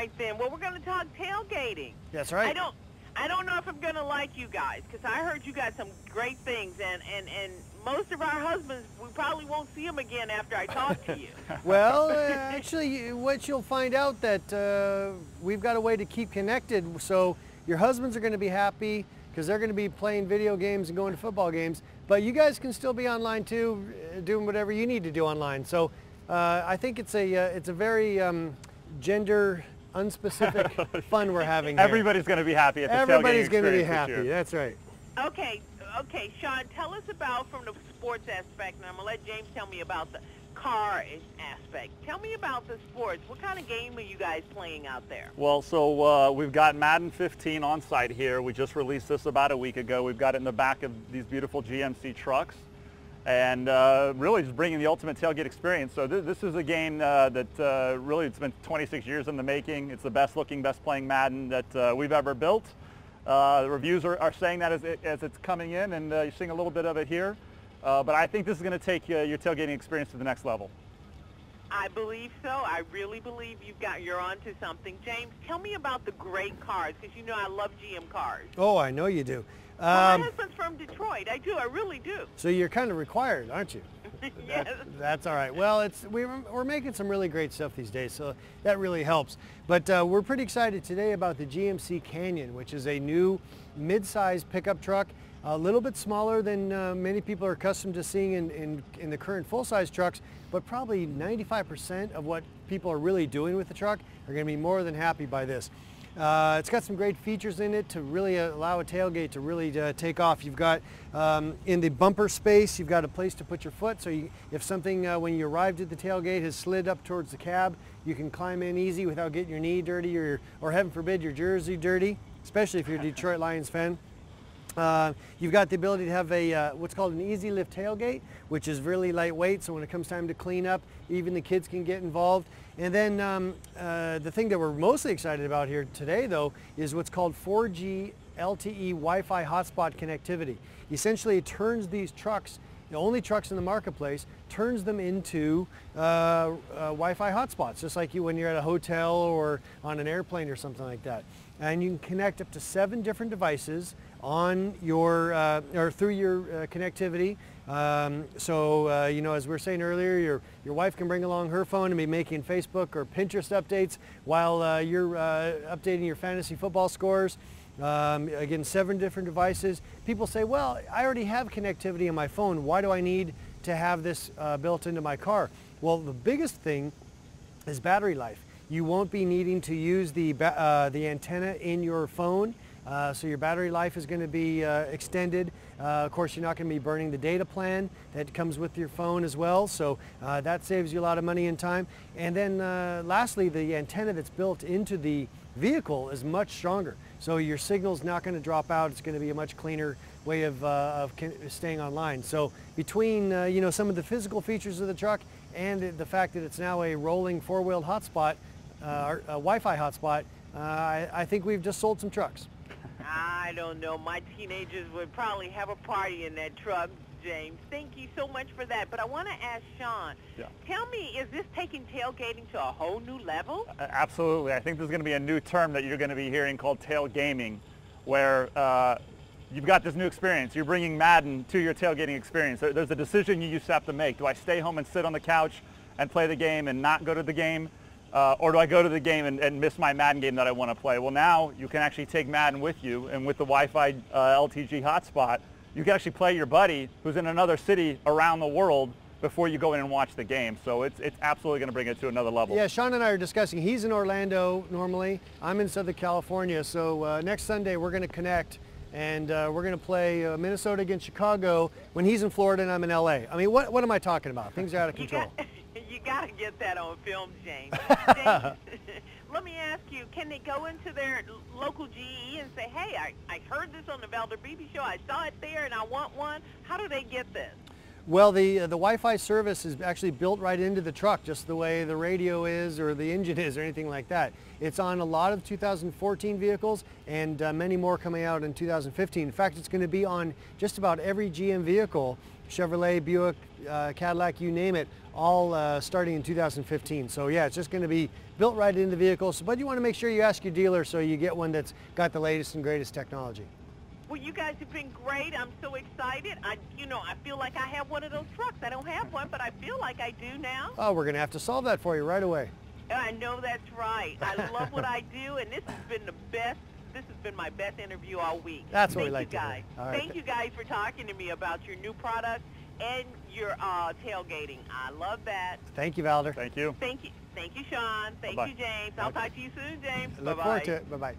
right then. Well, we're going to talk tailgating. That's right. I don't. I don't know if I'm going to like you guys because I heard you got some great things, and, and, and most of our husbands, we probably won't see them again after I talk to you. well, uh, actually, what you'll find out that uh, we've got a way to keep connected. So your husbands are going to be happy because they're going to be playing video games and going to football games. But you guys can still be online too, uh, doing whatever you need to do online. So uh, I think it's a uh, it's a very um, gender unspecific fun we're having here. Everybody's going to be happy at the Everybody's going to be happy. That's right. Okay, okay, Sean, tell us about from the sports aspect, and I'm gonna let James tell me about the car aspect. Tell me about the sports. What kind of game are you guys playing out there? Well, so uh, we've got Madden 15 on site here. We just released this about a week ago. We've got it in the back of these beautiful GMC trucks and uh, really just bringing the ultimate tailgate experience. So th this is a game uh, that uh, really it's been 26 years in the making. It's the best looking, best playing Madden that uh, we've ever built. Uh, the reviews are, are, saying that as, it, as, it's coming in and uh, you're seeing a little bit of it here. but I think this is going to take your tailgating experience to the next level. I believe so. I really believe you've got you're onto something. James, tell me about the great cars because you know I love GM cars. Oh, I know you do. Um, well, my husband's from Detroit. I do. I really do. So you're kind of required, aren't you? yes. That, that's all right. Well, it's we, we're making some really great stuff these days, so that really helps. But uh, we're pretty excited today about the GMC Canyon, which is a new mid-size pickup truck, a little bit smaller than uh, many people are accustomed to seeing in, in, in the current full-size trucks, but probably 95% of what people are really doing with the truck are going to be more than happy by this. Uh, it's got some great features in it to really allow a tailgate to really uh, take off. You've got um, in the bumper space, you've got a place to put your foot. So you, if something, uh, when you arrived at the tailgate, has slid up towards the cab, you can climb in easy without getting your knee dirty or, or heaven forbid, your jersey dirty, especially if you're a Detroit Lions fan. Uh, you've got the ability to have a uh, what's called an easy lift tailgate, which is really lightweight. So when it comes time to clean up, even the kids can get involved. And then um, uh, the thing that we're mostly excited about here today, though, is what's called 4G LTE Wi-Fi hotspot connectivity. Essentially, it turns these trucks, the only trucks in the marketplace, turns them into uh, uh, Wi-Fi hotspots, just like you when you're at a hotel or on an airplane or something like that. And you can connect up to seven different devices on your, uh, or through your uh, connectivity. Um, so, uh, you know, as we were saying earlier, your, your wife can bring along her phone and be making Facebook or Pinterest updates while uh, you're updating your fantasy football scores. Um, again, seven different devices. People say, well, I already have connectivity on my phone. Why do I need to have this uh, built into my car? Well, the biggest thing is battery life. You won't be needing to use the, the antenna in your phone. Uh, so your battery life is going to be uh, extended. Uh, of course, you're not going to be burning the data plan that comes with your phone as well. So uh, that saves you a lot of money and time. And then uh, lastly, the antenna that's built into the vehicle is much stronger. So your signal's not going to drop out. It's going to be a much cleaner way of, uh, of staying online. So between uh, you know some of the physical features of the truck and the fact that it's now a rolling four-wheeled hotspot, uh, a Wi-Fi hotspot, uh, I, I think we've just sold some trucks. I don't know. My teenagers would probably have a party in that truck, James. Thank you so much for that. But I want to ask Sean, yeah. tell me, is this taking tailgating to a whole new level? Uh, absolutely. I think there's going to be a new term that you're going to be hearing called tailgaming, where uh, you've got this new experience. You're bringing Madden to your tailgating experience. There's a decision you used to have to make. Do I stay home and sit on the couch and play the game and not go to the game? Uh, or do I go to the game and, and, miss my Madden game that I want to play? Well, now you can actually take Madden with you, and with the Wi-Fi uh, LTG hotspot, you can actually play your buddy who's in another city around the world before you go in and watch the game. So it's, it's absolutely going to bring it to another level. Yeah, Sean and I are discussing. He's in Orlando normally. I'm in Southern California. So uh, next Sunday we're going to connect and uh, we're going to play uh, Minnesota against Chicago when he's in Florida and I'm in LA. I mean, what, what am I talking about? Things are out of control. You got to get that on film, James. James let me ask you, can they go into their local GE and say, hey, I, I heard this on the Valder Beebe show, I saw it there and I want one. How do they get this? Well, the, uh, the Wi-Fi service is actually built right into the truck, just the way the radio is or the engine is or anything like that. It's on a lot of 2014 vehicles and uh, many more coming out in 2015. In fact, it's going to be on just about every GM vehicle, Chevrolet, Buick, uh, Cadillac, you name it, all uh, starting in 2015. So yeah, it's just going to be built right into the vehicles. But you want to make sure you ask your dealer so you get one that's got the latest and greatest technology. Well, you guys have been great. I'm so excited. I, you know, I feel like I have one of those trucks. I don't have one, but I feel like I do now. Oh, we're going to have to solve that for you right away. I know that's right. I love what I do, and this has been the best. This has been my best interview all week. That's what Thank we like you guys. Right. Thank you guys for talking to me about your new product and your uh, tailgating. I love that. Thank you, Valder. Thank you. Thank you. Thank you, Sean. Thank Bye-bye. you, James. I'll talk to you soon, James. Look Bye-bye. forward to it. Bye-bye.